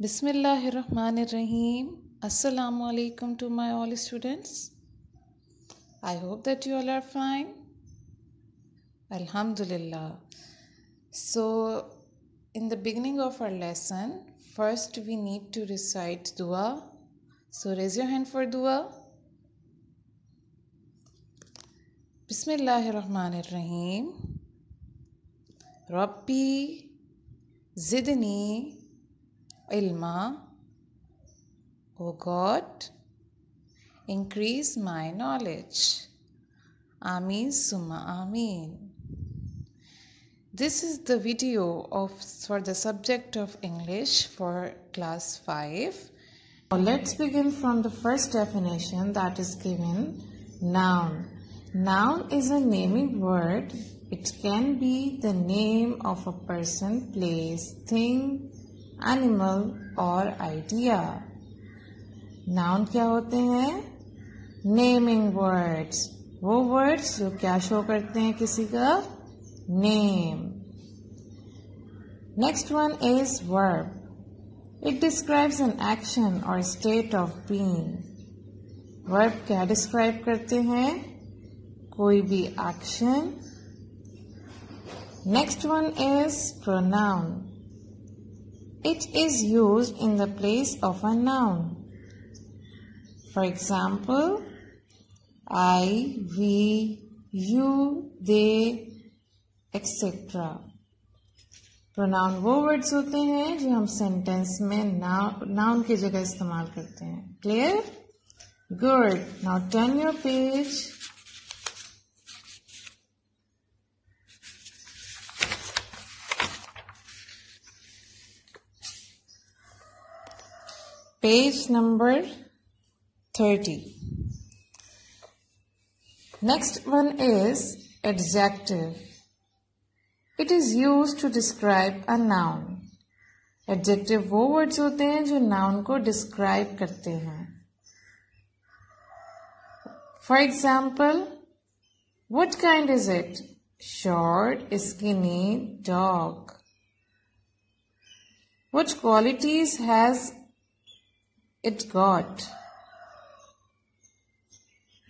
Bismillahirrahmanirrahim. Assalamu alaikum to my all students. I hope that you all are fine. Alhamdulillah. So, in the beginning of our lesson, first we need to recite dua. So, raise your hand for dua. Bismillahirrahmanirrahim. Rabbi zidni ilma. O God, increase my knowledge. Ameen summa Ameen. This is the video of for the subject of English for class 5. Now let's begin from the first definition that is given noun. Noun is a naming word. It can be the name of a person, place, thing, animal और idea noun क्या होते हैं? Naming words वो words जो क्या show करते हैं किसी का? Name next one is verb it describes an action और स्टेट ऑफ़ बीइंग वर्ब क्या डिस्क्राइब करते हैं? कोई भी action next one is pronoun it is use in the place of a noun for example I we you they etcetera pronoun वो words होते हैं जो हम सेंटेंस में नाउन की जगह इस्तेमाल करते हैं clear good now turn your page Page number 30. Next one is adjective. It is used to describe a noun. Adjective वो words होते हैं जो noun को describe करते हैं For example, what kind is it? Short, skinny, dog. What qualities has it got.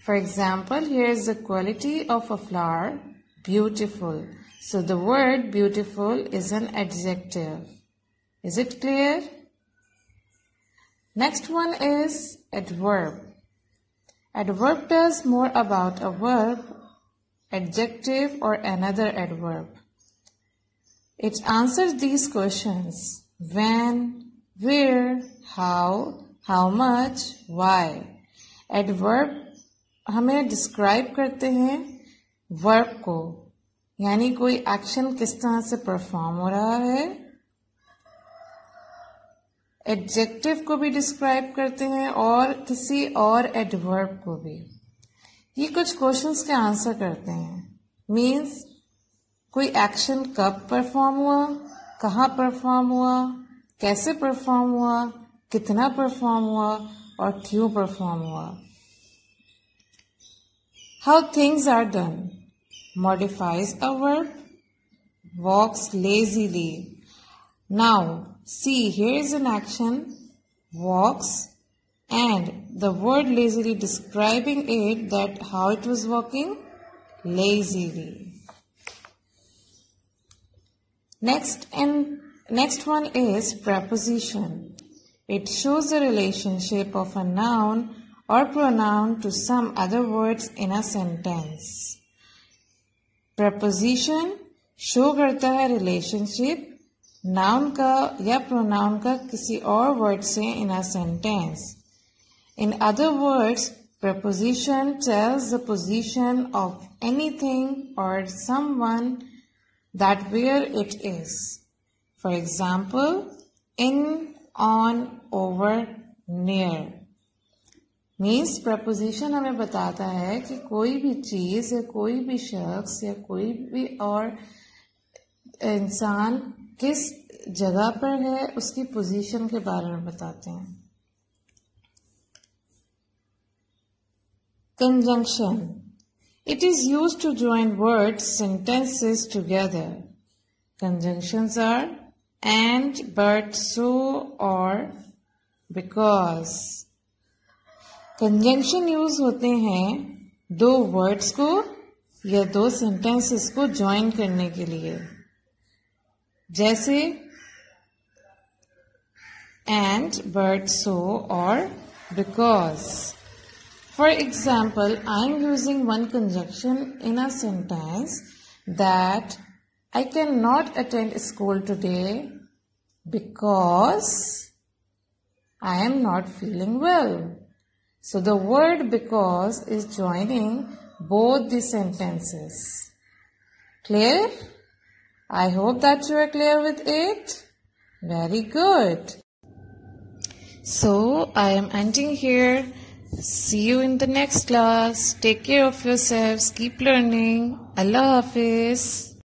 For example, here is the quality of a flower, beautiful. So the word beautiful is an adjective. Is it clear? Next one is adverb. Adverb tells more about a verb, adjective or another adverb. It answers these questions. When, where, how, how much why adverb हमें describe करते हैं verb को। यानी कोई action किस तरह से perform हो रहा है? एडजेक्टिव को भी डिस्क्राइब करते हैं और किसी और एडवर्ब को भी। ये कुछ क्वेश्चंस के आंसर करते हैं। मींस कोई एक्शन कब परफॉर्म हुआ? कहाँ परफॉर्म हुआ? कैसे परफॉर्म हुआ? कितना परफॉर्म हुआ और क्यों परफॉर्म हुआ how things are done modifies a verb walks lazily now see here is an action walks and the word lazily describing it that how it was walking lazily next and next one is preposition it shows the relationship of a noun or pronoun to some other words in a sentence. Preposition show करता है relationship noun का या pronoun का किसी और word से in a sentence. In other words, preposition tells the position of anything or someone that where it is. For example, in on over near means preposition हमें बताता है कि कोई भी चीज़ या कोई भी शख्स या कोई भी और इंसान किस जगह पर है, उसकी पोजीशन के बारे में बताते हैं। Conjunction it is use to join word sentences together conjunction are and but so or because. Conjunction use होते हैं दो वर्ड्स को या दो सेंटेंसेस को ज्वाइन करने के लिए। जैसे एंड बट सो और because for example I am using one conjunction in a sentence that i cannot attend school today because i am not feeling well so the word because is joining both the sentences clear i hope that you are clear with it very good so I am ending here. See you in the next class. Take care of yourselves. Keep learning. Allah Hafiz.